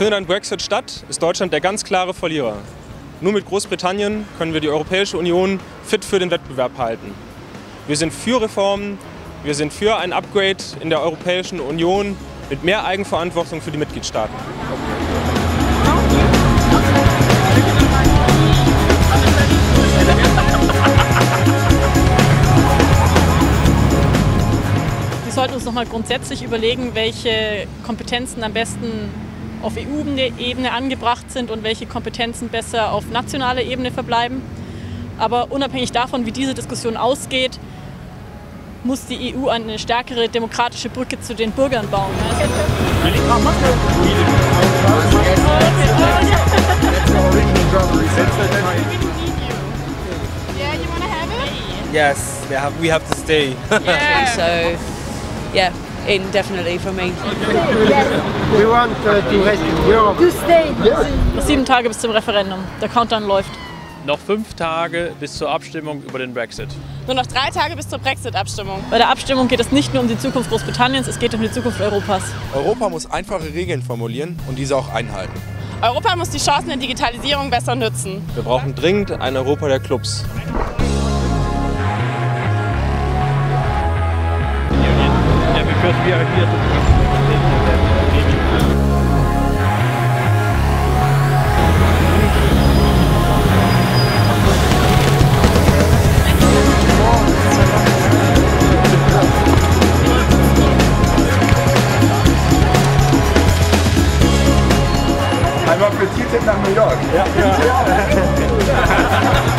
Findet ein Brexit statt, ist Deutschland der ganz klare Verlierer. Nur mit Großbritannien können wir die Europäische Union fit für den Wettbewerb halten. Wir sind für Reformen, wir sind für ein Upgrade in der Europäischen Union mit mehr Eigenverantwortung für die Mitgliedstaaten. Wir sollten uns noch mal grundsätzlich überlegen, welche Kompetenzen am besten auf EU-Ebene angebracht sind und welche Kompetenzen besser auf nationaler Ebene verbleiben. Aber unabhängig davon, wie diese Diskussion ausgeht, muss die EU eine stärkere demokratische Brücke zu den Bürgern bauen. Yes, we have, we have to stay. Yeah. so, yeah, indefinitely for me. We want uh, to rescue Europe. To stay. Noch sieben Tage bis zum Referendum. Der Countdown läuft. Noch fünf Tage bis zur Abstimmung über den Brexit. Nur noch drei Tage bis zur Brexit-Abstimmung. Bei der Abstimmung geht es nicht nur um die Zukunft Großbritanniens, es geht um die Zukunft Europas. Europa muss einfache Regeln formulieren und diese auch einhalten. Europa muss die Chancen der Digitalisierung besser nutzen. Wir brauchen dringend ein Europa der Clubs. We are here to Einmal für Zieltipp nach New York. Ja.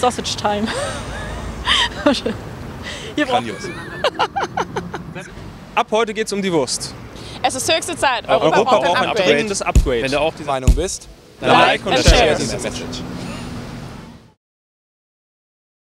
Sausage Time. Braucht Grandios. Ab heute geht es um die Wurst. Es ist höchste Zeit. Europa, Europa braucht ein ein Upgrade. dringendes Upgrade. Wenn du auch diese Meinung bist, Like und and share this message.